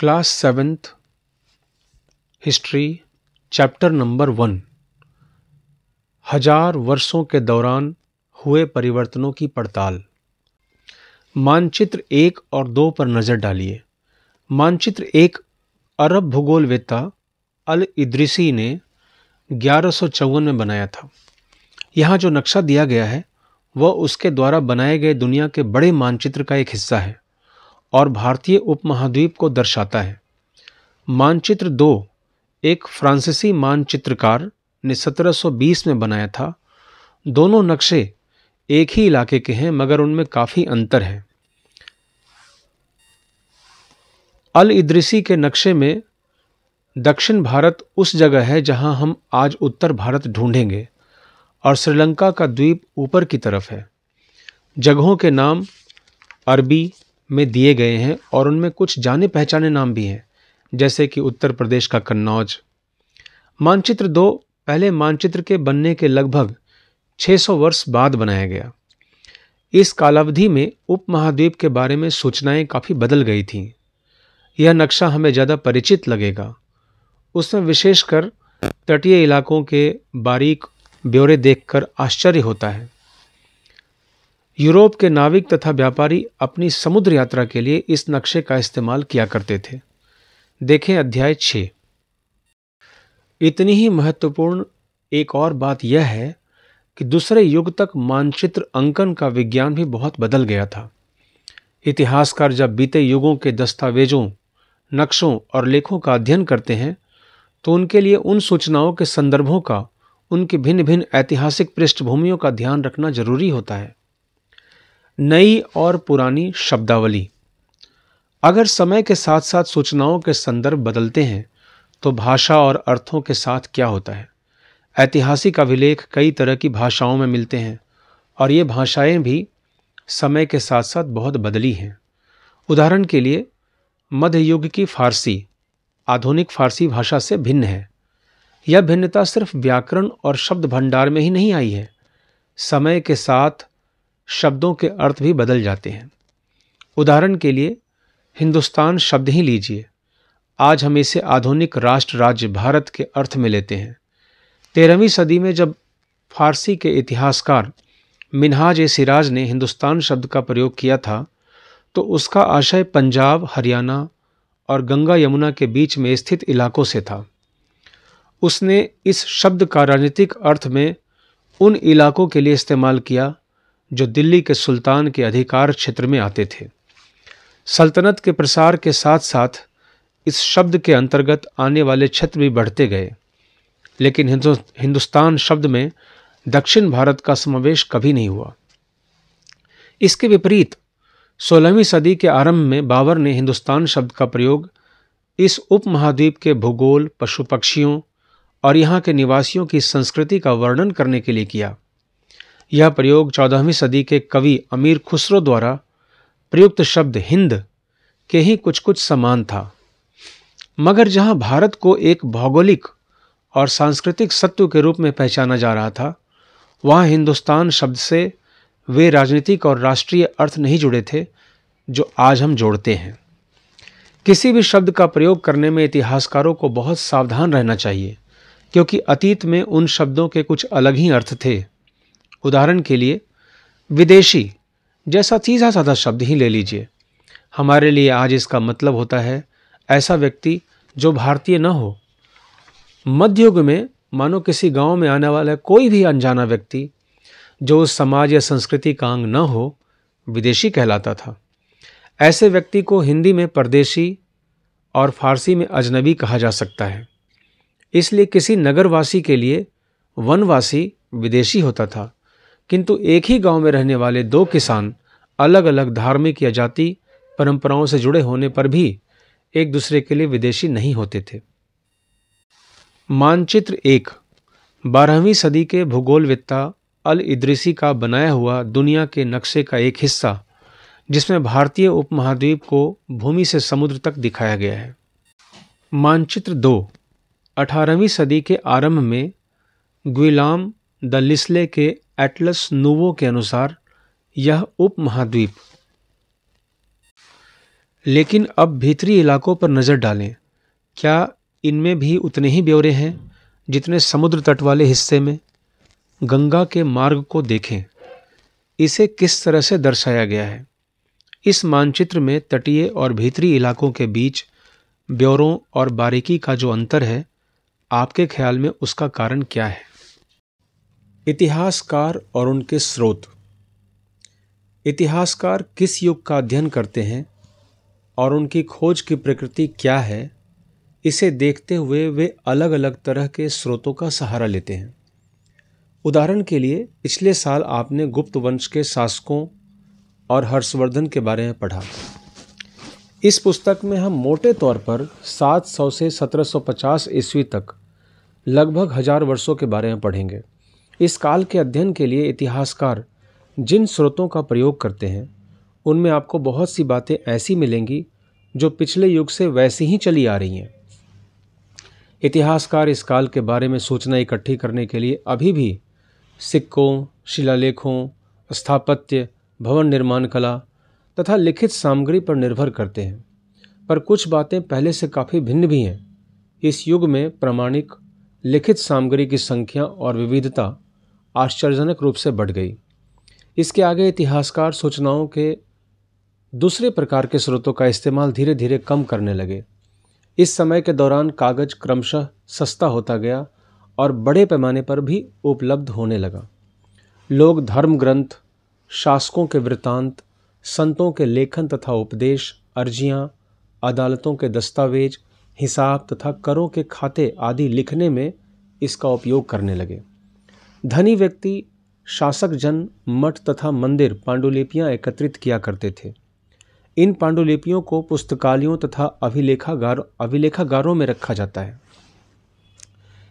Class seventh history, chapter number one. हज़ार वर्षों के दौरान हुए परिवर्तनों की पड़ताल। मानचित्र एक और दो पर नज़र डालिए। मानचित्र एक, अरब भूगोलवेत्ता, अल इद्रिसी ने ग्यारह में बनाया था। यहाँ जो नक्शा दिया गया है, वह उसके द्वारा बनाए गए दुनिया के बड़े मानचित्र का एक हिस्सा है। और भारतीय उपमहाद्वीप को दर्शाता है। मानचित्र दो, एक फ्रांसीसी मानचित्रकार ने 1720 में बनाया था। दोनों नक्शे एक ही इलाके के हैं, मगर उनमें काफ़ी अंतर है। अल इद्रिसी के नक्शे में दक्षिण भारत उस जगह है जहाँ हम आज उत्तर भारत ढूंढेंगे और श्रीलंका का द्वीप ऊपर की तरफ़ है। जगहों के नाम अरबी में दिए गए हैं और उनमें कुछ जाने पहचाने नाम भी हैं, जैसे कि उत्तर प्रदेश का कन्नौज। मानचित्र दो, पहले मानचित्र के बनने के लगभग 600 वर्ष बाद बनाया गया। इस कालावधि में उपमहाद्वीप के बारे में सूचनाएँ काफ़ी बदल गई थीं। यह नक्शा हमें ज़्यादा परिचित लगेगा। उसमें विशेषकर तटीय इलाकों के बारीक ब्यौरे देखकर आश्चर्य होता है। यूरोप के नाविक तथा व्यापारी अपनी समुद्र यात्रा के लिए इस नक्शे का इस्तेमाल किया करते थे। देखें अध्याय छ। इतनी ही महत्वपूर्ण एक और बात यह है कि दूसरे युग तक मानचित्र अंकन का विज्ञान भी बहुत बदल गया था। इतिहासकार जब बीते युगों के दस्तावेजों, नक्शों और लेखों का अध्ययन करते हैं तो उनके लिए उन सूचनाओं के संदर्भों का, उनकी भिन्न भिन्न ऐतिहासिक पृष्ठभूमियों का ध्यान रखना ज़रूरी होता है। नई और पुरानी शब्दावली। अगर समय के साथ साथ सूचनाओं के संदर्भ बदलते हैं तो भाषा और अर्थों के साथ क्या होता है? ऐतिहासिक अभिलेख कई तरह की भाषाओं में मिलते हैं, और ये भाषाएँ भी समय के साथ साथ बहुत बदली हैं। उदाहरण के लिए, मध्ययुग की फारसी, आधुनिक फारसी भाषा से भिन्न है। यह भिन्नता सिर्फ़ व्याकरण और शब्द भंडार में ही नहीं आई है। समय के साथ शब्दों के अर्थ भी बदल जाते हैं। उदाहरण के लिए, हिंदुस्तान शब्द ही लीजिए। आज हम इसे आधुनिक राष्ट्र राज्य भारत के अर्थ में लेते हैं। तेरहवीं सदी में जब फारसी के इतिहासकार मिनहाज ए सिराज ने हिंदुस्तान शब्द का प्रयोग किया था तो उसका आशय पंजाब, हरियाणा और गंगा यमुना के बीच में स्थित इलाकों से था। उसने इस शब्द का राजनीतिक अर्थ में उन इलाकों के लिए इस्तेमाल किया जो दिल्ली के सुल्तान के अधिकार क्षेत्र में आते थे। सल्तनत के प्रसार के साथ साथ इस शब्द के अंतर्गत आने वाले क्षेत्र भी बढ़ते गए। लेकिन हिंदुस्तान शब्द में दक्षिण भारत का समावेश कभी नहीं हुआ। इसके विपरीत, सोलहवीं सदी के आरंभ में बाबर ने हिंदुस्तान शब्द का प्रयोग इस उपमहाद्वीप के भूगोल, पशु पक्षियों और यहाँ के निवासियों की संस्कृति का वर्णन करने के लिए किया। यह प्रयोग चौदहवीं सदी के कवि अमीर खुसरो द्वारा प्रयुक्त शब्द हिंद के ही कुछ कुछ समान था। मगर जहाँ भारत को एक भौगोलिक और सांस्कृतिक सत्व के रूप में पहचाना जा रहा था, वहाँ हिंदुस्तान शब्द से वे राजनीतिक और राष्ट्रीय अर्थ नहीं जुड़े थे, जो आज हम जोड़ते हैं। किसी भी शब्द का प्रयोग करने में इतिहासकारों को बहुत सावधान रहना चाहिए, क्योंकि अतीत में उन शब्दों के कुछ अलग ही अर्थ थे। उदाहरण के लिए, विदेशी, जैसा सीधा साधा शब्द ही ले लीजिए। हमारे लिए आज इसका मतलब होता है, ऐसा व्यक्ति जो भारतीय न हो। मध्ययुग में, मानो किसी गाँव में आने वाला कोई भी अनजाना व्यक्ति, जो उस समाज या संस्कृति का अंग न हो, विदेशी कहलाता था। ऐसे व्यक्ति को हिंदी में परदेशी और फारसी में अजनबी कहा जा सकता है। इसलिए किसी नगरवासी के लिए वनवासी विदेशी होता था। किंतु एक ही गाँव में रहने वाले दो किसान अलग अलग धार्मिक या जाति परंपराओं से जुड़े होने पर भी एक दूसरे के लिए विदेशी नहीं होते थे। मानचित्र एक, बारहवीं सदी के भूगोलविद्ता अल इद्रिसी का बनाया हुआ दुनिया के नक्शे का एक हिस्सा, जिसमें भारतीय उपमहाद्वीप को भूमि से समुद्र तक दिखाया गया है। मानचित्र दो, अठारहवीं सदी के आरंभ में ग्विलाम द लिस्ले के एटलस नूवो के अनुसार यह उपमहाद्वीप। लेकिन अब भीतरी इलाकों पर नज़र डालें, क्या इनमें भी उतने ही ब्यौरे हैं जितने समुद्र तट वाले हिस्से में? गंगा के मार्ग को देखें। इसे किस तरह से दर्शाया गया है? इस मानचित्र में तटीय और भीतरी इलाकों के बीच ब्यौरों और बारीकी का जो अंतर है, आपके ख्याल में उसका कारण क्या है? इतिहासकार और उनके स्रोत। इतिहासकार किस युग का अध्ययन करते हैं और उनकी खोज की प्रकृति क्या है, इसे देखते हुए वे अलग अलग तरह के स्रोतों का सहारा लेते हैं। उदाहरण के लिए, पिछले साल आपने गुप्त वंश के शासकों और हर्षवर्धन के बारे में पढ़ा। इस पुस्तक में हम मोटे तौर पर 700 से 1750 ईस्वी तक लगभग हज़ार वर्षों के बारे में पढ़ेंगे। इस काल के अध्ययन के लिए इतिहासकार जिन स्रोतों का प्रयोग करते हैं, उनमें आपको बहुत सी बातें ऐसी मिलेंगी जो पिछले युग से वैसी ही चली आ रही हैं। इतिहासकार इस काल के बारे में सूचना इकट्ठी करने के लिए अभी भी सिक्कों, शिलालेखों, स्थापत्य, भवन निर्माण कला तथा लिखित सामग्री पर निर्भर करते हैं। पर कुछ बातें पहले से काफ़ी भिन्न भी हैं। इस युग में प्रामाणिक, लिखित सामग्री की संख्या और विविधता आश्चर्यजनक रूप से बढ़ गई। इसके आगे इतिहासकार सूचनाओं के दूसरे प्रकार के स्रोतों का इस्तेमाल धीरे धीरे कम करने लगे। इस समय के दौरान कागज़ क्रमशः सस्ता होता गया और बड़े पैमाने पर भी उपलब्ध होने लगा। लोग धर्म ग्रंथ शासकों के वृत्तांत, संतों के लेखन तथा उपदेश, अर्जियाँ, अदालतों के दस्तावेज़, हिसाब तथा करों के खाते आदि लिखने में इसका उपयोग करने लगे। धनी व्यक्ति शासक जन मठ तथा मंदिर पांडुलिपियाँ एकत्रित किया करते थे। इन पांडुलिपियों को पुस्तकालयों तथा अभिलेखागार, अभिलेखागारों में रखा जाता है।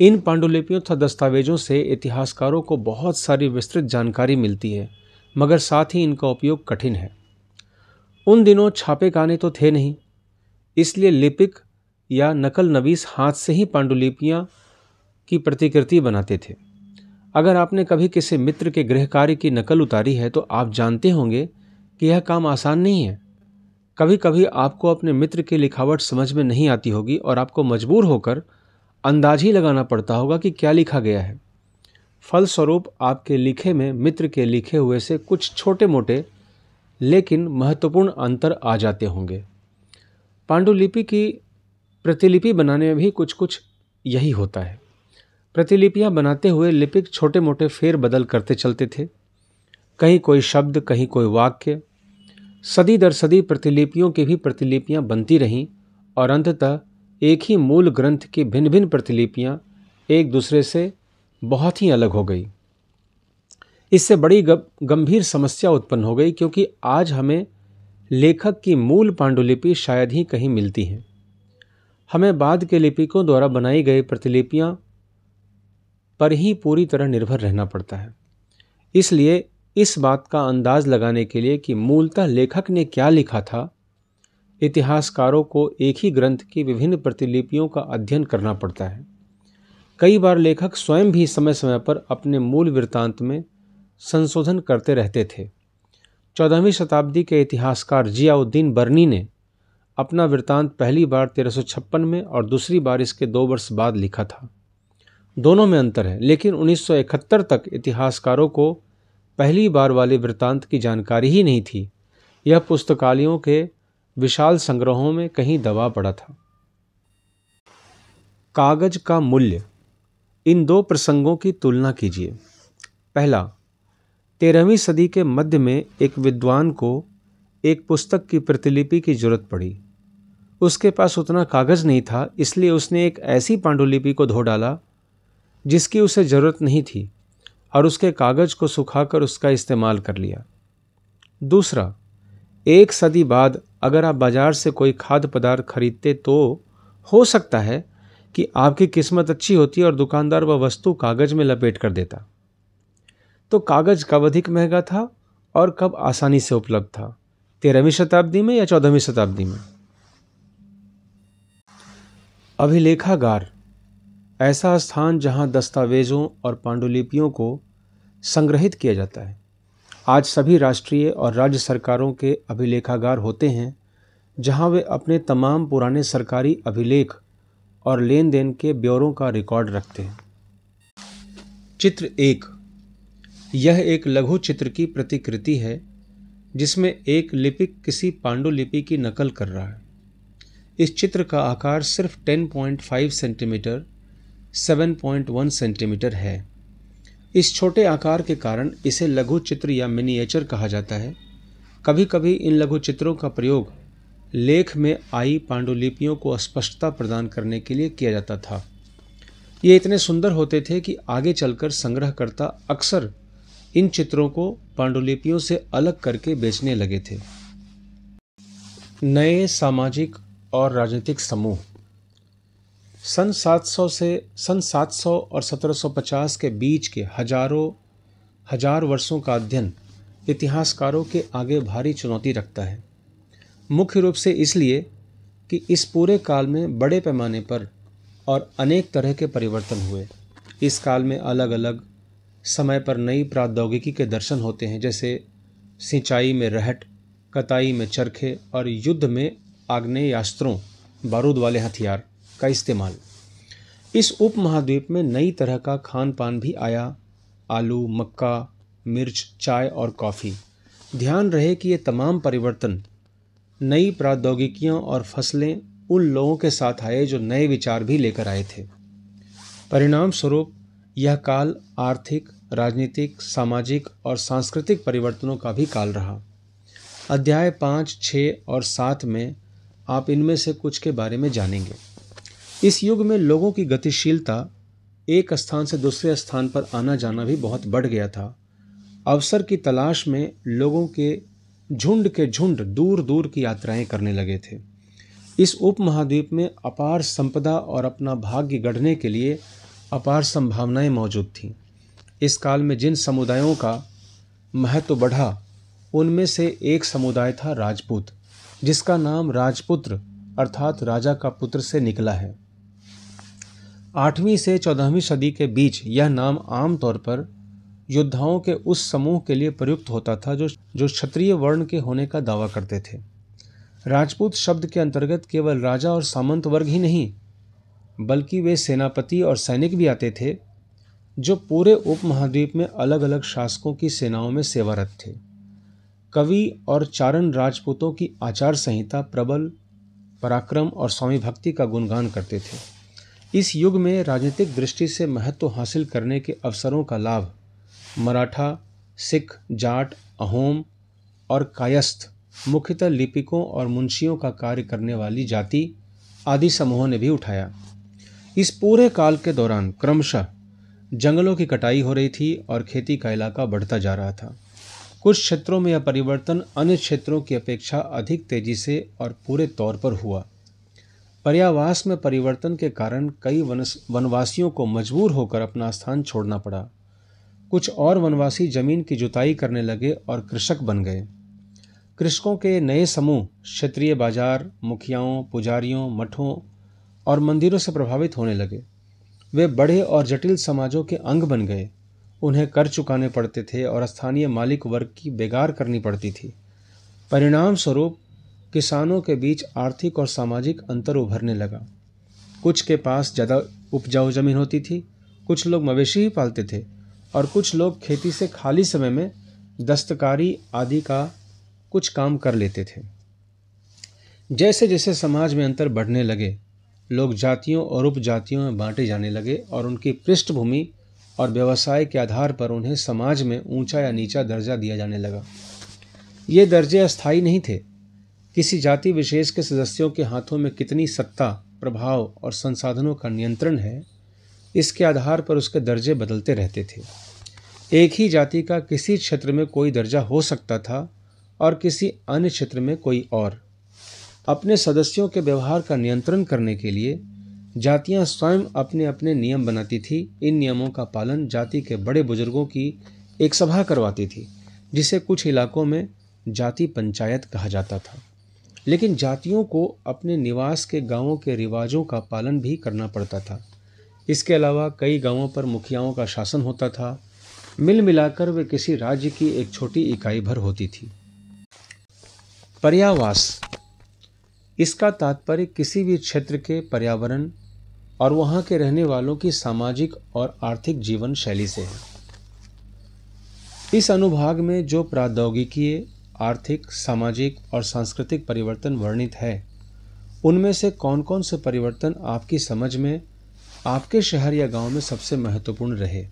इन पांडुलिपियों तथा दस्तावेजों से इतिहासकारों को बहुत सारी विस्तृत जानकारी मिलती है, मगर साथ ही इनका उपयोग कठिन है। उन दिनों छापे खाने तो थे नहीं, इसलिए लिपिक या नकल नवीस हाथ से ही पांडुलिपियाँ की प्रतिकृति बनाते थे। अगर आपने कभी किसी मित्र के गृह कार्य की नकल उतारी है तो आप जानते होंगे कि यह काम आसान नहीं है। कभी कभी आपको अपने मित्र की लिखावट समझ में नहीं आती होगी और आपको मजबूर होकर अंदाज ही लगाना पड़ता होगा कि क्या लिखा गया है। फलस्वरूप, आपके लिखे में मित्र के लिखे हुए से कुछ छोटे मोटे लेकिन महत्वपूर्ण अंतर आ जाते होंगे। पांडुलिपि की प्रतिलिपि बनाने में भी कुछ कुछ यही होता है। प्रतिलिपियाँ बनाते हुए लिपिक छोटे मोटे फेर बदल करते चलते थे। कहीं कोई शब्द, कहीं कोई वाक्य। सदी दर सदी प्रतिलिपियों की भी प्रतिलिपियाँ बनती रहीं और अंततः एक ही मूल ग्रंथ की भिन्न भिन्न प्रतिलिपियाँ एक दूसरे से बहुत ही अलग हो गई। इससे बड़ी गंभीर समस्या उत्पन्न हो गई क्योंकि आज हमें लेखक की मूल पांडुलिपि शायद ही कहीं मिलती हैं। हमें बाद के लिपिकों द्वारा बनाई गई प्रतिलिपियाँ पर ही पूरी तरह निर्भर रहना पड़ता है। इसलिए इस बात का अंदाज लगाने के लिए कि मूलतः लेखक ने क्या लिखा था, इतिहासकारों को एक ही ग्रंथ की विभिन्न प्रतिलिपियों का अध्ययन करना पड़ता है। कई बार लेखक स्वयं भी समय समय पर अपने मूल वृत्तांत में संशोधन करते रहते थे। चौदहवीं शताब्दी के इतिहासकार जियाउद्दीन बर्नी ने अपना वृत्तांत पहली बार तेरह में और दूसरी बार इसके दो वर्ष बाद लिखा था। दोनों में अंतर है। लेकिन 1971 तक इतिहासकारों को पहली बार वाले वृत्तांत की जानकारी ही नहीं थी। यह पुस्तकालयों के विशाल संग्रहों में कहीं दबा पड़ा था। कागज़ का मूल्य। इन दो प्रसंगों की तुलना कीजिए। पहला, तेरहवीं सदी के मध्य में एक विद्वान को एक पुस्तक की प्रतिलिपि की ज़रूरत पड़ी। उसके पास उतना कागज़ नहीं था, इसलिए उसने एक ऐसी पांडुलिपि को धो डाला जिसकी उसे ज़रूरत नहीं थी, और उसके कागज़ को सुखाकर उसका इस्तेमाल कर लिया। दूसरा, एक सदी बाद अगर आप बाज़ार से कोई खाद्य पदार्थ खरीदते तो हो सकता है कि आपकी किस्मत अच्छी होती और दुकानदार वह वस्तु कागज़ में लपेट कर देता। तो कागज़ कब अधिक महँगा था और कब आसानी से उपलब्ध था? तेरहवीं शताब्दी में या चौदहवीं शताब्दी में? अभिलेखागार ऐसा स्थान जहाँ दस्तावेज़ों और पांडुलिपियों को संग्रहित किया जाता है। आज सभी राष्ट्रीय और राज्य सरकारों के अभिलेखागार होते हैं, जहाँ वे अपने तमाम पुराने सरकारी अभिलेख और लेन देन के ब्यौरों का रिकॉर्ड रखते हैं। चित्र एक। यह एक लघु चित्र की प्रतिकृति है, जिसमें एक लिपिक किसी पांडुलिपि की नकल कर रहा है। इस चित्र का आकार सिर्फ़ 10.5 सेंटीमीटर 7.1 सेंटीमीटर है। इस छोटे आकार के कारण इसे लघु चित्र या मिनिएचर कहा जाता है। कभी कभी इन लघु चित्रों का प्रयोग लेख में आई पांडुलिपियों को स्पष्टता प्रदान करने के लिए किया जाता था। ये इतने सुंदर होते थे कि आगे चलकर संग्रहकर्ता अक्सर इन चित्रों को पांडुलिपियों से अलग करके बेचने लगे थे। नए सामाजिक और राजनीतिक समूह सन 700 से सन 700 और 1750 के बीच के हज़ारों, हज़ार वर्षों का अध्ययन इतिहासकारों के आगे भारी चुनौती रखता है। मुख्य रूप से इसलिए कि इस पूरे काल में बड़े पैमाने पर और अनेक तरह के परिवर्तन हुए। इस काल में अलग अलग समय पर नई प्रौद्योगिकी के दर्शन होते हैं, जैसे सिंचाई में रहट, कताई में चरखे और युद्ध में आग्नेयास्त्रों, बारूद वाले हथियार। का इस्तेमाल। इस उपमहाद्वीप में नई तरह का खान पान भी आया। आलू, मक्का, मिर्च, चाय और कॉफ़ी। ध्यान रहे कि ये तमाम परिवर्तन नई प्रौद्योगिकियाँ और फ़सलें उन लोगों के साथ आए जो नए विचार भी लेकर आए थे। परिणाम स्वरूप यह काल आर्थिक, राजनीतिक, सामाजिक और सांस्कृतिक परिवर्तनों का भी काल रहा। अध्याय पाँच, छः और सात में आप इनमें से कुछ के बारे में जानेंगे। इस युग में लोगों की गतिशीलता एक स्थान से दूसरे स्थान पर आना जाना भी बहुत बढ़ गया था। अवसर की तलाश में लोगों के झुंड के झुंड दूर दूर की यात्राएँ करने लगे थे। इस उपमहाद्वीप में अपार संपदा और अपना भाग्य गढ़ने के लिए अपार संभावनाएँ मौजूद थीं। इस काल में जिन समुदायों का महत्व तो बढ़ा, उनमें से एक समुदाय था राजपूत, जिसका नाम राजपुत्र अर्थात राजा का पुत्र से निकला है। आठवीं से चौदहवीं सदी के बीच यह नाम आमतौर पर योद्धाओं के उस समूह के लिए प्रयुक्त होता था जो जो क्षत्रिय वर्ण के होने का दावा करते थे। राजपूत शब्द के अंतर्गत केवल राजा और सामंत वर्ग ही नहीं, बल्कि वे सेनापति और सैनिक भी आते थे, जो पूरे उपमहाद्वीप में अलग अलग शासकों की सेनाओं में सेवारत थे। कवि और चारण राजपूतों की आचार संहिता प्रबल, पराक्रम और स्वामी भक्ति का गुणगान करते थे। इस युग में राजनीतिक दृष्टि से महत्व हासिल करने के अवसरों का लाभ, मराठा, सिख, जाट, अहोम और कायस्थ, मुख्यतः लिपिकों और मुंशियों का कार्य करने वाली जाति आदि समूहों ने भी उठाया। इस पूरे काल के दौरान क्रमशः जंगलों की कटाई हो रही थी और खेती का इलाका बढ़ता जा रहा था। कुछ क्षेत्रों में यह परिवर्तन अन्य क्षेत्रों की अपेक्षा अधिक तेज़ी से और पूरे तौर पर हुआ। पर्यावास में परिवर्तन के कारण कई वनवासियों को मजबूर होकर अपना स्थान छोड़ना पड़ा। कुछ और वनवासी ज़मीन की जुताई करने लगे और कृषक बन गए। कृषकों के नए समूह क्षेत्रीय बाज़ार, मुखियाओं, पुजारियों, मठों और मंदिरों से प्रभावित होने लगे। वे बड़े और जटिल समाजों के अंग बन गए। उन्हें कर चुकाने पड़ते थे और स्थानीय मालिक वर्ग की बेगार करनी पड़ती थी। परिणाम स्वरूप किसानों के बीच आर्थिक और सामाजिक अंतर उभरने लगा। कुछ के पास ज़्यादा उपजाऊ ज़मीन होती थी, कुछ लोग मवेशी ही पालते थे और कुछ लोग खेती से खाली समय में दस्तकारी आदि का कुछ काम कर लेते थे। जैसे जैसे समाज में अंतर बढ़ने लगे, लोग जातियों और उपजातियों में बांटे जाने लगे और उनकी पृष्ठभूमि और व्यवसाय के आधार पर उन्हें समाज में ऊँचा या नीचा दर्जा दिया जाने लगा। ये दर्जे अस्थायी नहीं थे किसी जाति विशेष के सदस्यों के हाथों में कितनी सत्ता, प्रभाव और संसाधनों का नियंत्रण है, इसके आधार पर उसके दर्जे बदलते रहते थे। एक ही जाति का किसी क्षेत्र में कोई दर्जा हो सकता था और किसी अन्य क्षेत्र में कोई और। अपने सदस्यों के व्यवहार का नियंत्रण करने के लिए जातियाँ स्वयं अपने अपने नियम बनाती थी। इन नियमों का पालन जाति के बड़े बुज़ुर्गों की एक सभा करवाती थी, जिसे कुछ इलाकों में जाति पंचायत कहा जाता था। लेकिन जातियों को अपने निवास के गाँवों के रिवाजों का पालन भी करना पड़ता था। इसके अलावा कई गाँवों पर मुखियाओं का शासन होता था। मिल मिलाकर वे किसी राज्य की एक छोटी इकाई भर होती थी। पर्यावास। इसका तात्पर्य किसी भी क्षेत्र के पर्यावरण और वहाँ के रहने वालों की सामाजिक और आर्थिक जीवन शैली से है। इस अनुभाग में जो प्रौद्योगिकी आर्थिक, सामाजिक और सांस्कृतिक परिवर्तन वर्णित है। उनमें से कौन कौन से परिवर्तन आपकी समझ में, आपके शहर या गाँव में सबसे महत्वपूर्ण रहे?